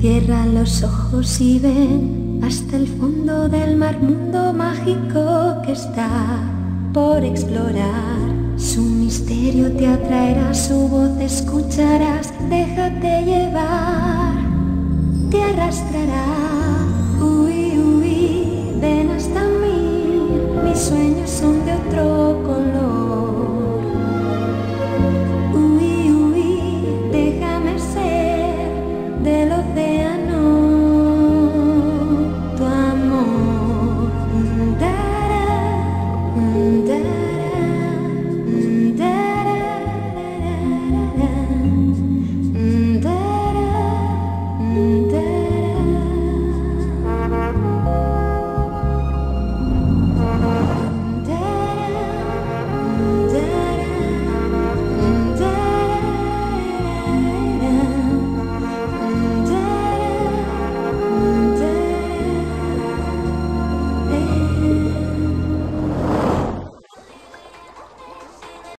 Cierra los ojos y ven hasta el fondo del mar mundo mágico que está por explorar. Su misterio te atraerá, su voz escucharás, déjate llevar, te arrastrará